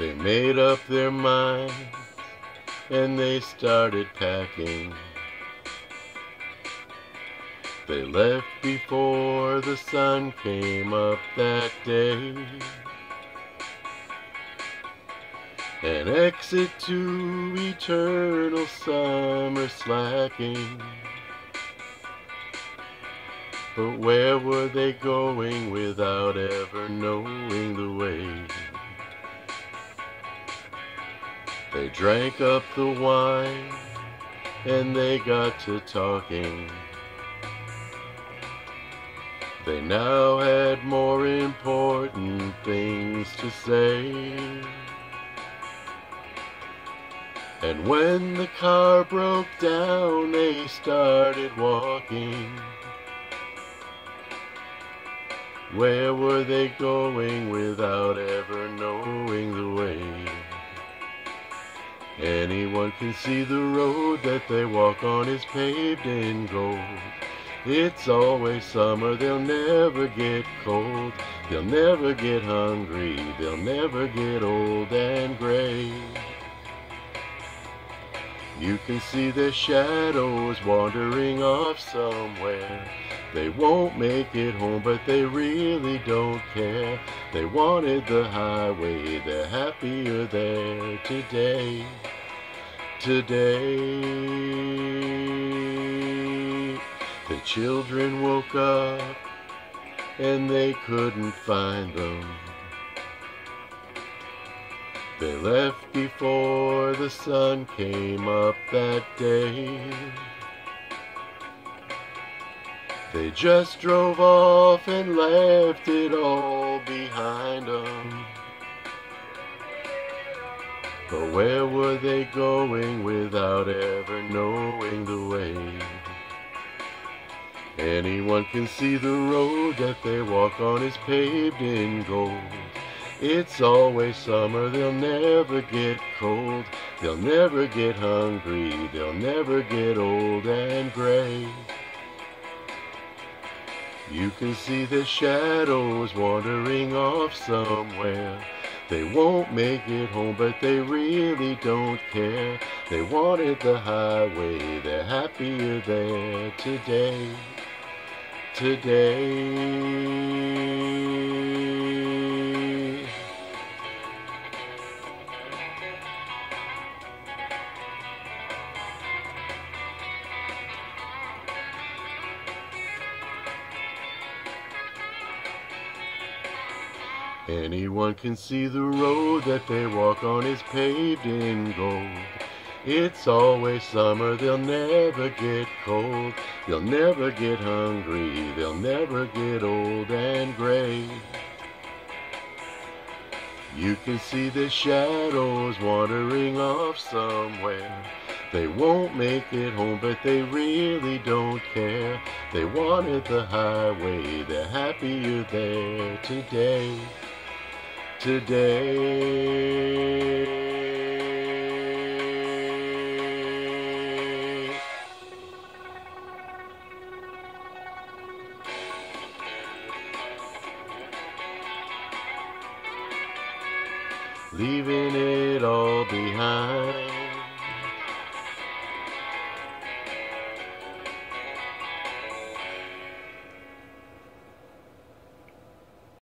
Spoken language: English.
They made up their minds and they started packing. They left before the sun came up that day. An exit to eternal summer slacking. But where were they going without ever knowing the way? They drank up the wine and they got to talking. They now had more important things to say. And when the car broke down, they started walking. Where were they going without ever knowing the way? Anyone can see the road that they walk on is paved in gold. It's always summer, they'll never get cold. They'll never get hungry, they'll never get old and gray. You can see their shadows wandering off somewhere. They won't make it home, but they really don't care. They wanted the highway, they're happier there today. Today, the children woke up and they couldn't find them. They left before the sun came up that day. They just drove off and left it all behind them. But where were they going without ever knowing the way? Anyone can see the road that they walk on is paved in gold. It's always summer, they'll never get cold. They'll never get hungry, they'll never get old and gray. You can see the shadows wandering off somewhere. They won't make it home, but they really don't care. They wanted the highway, they're happier there today. Today. Anyone can see the road that they walk on is paved in gold. It's always summer, they'll never get cold. They'll never get hungry, they'll never get old and gray. You can see the shadows wandering off somewhere. They won't make it home, but they really don't care. They wanted the highway, they're happier there today. Today. Leaving it all behind.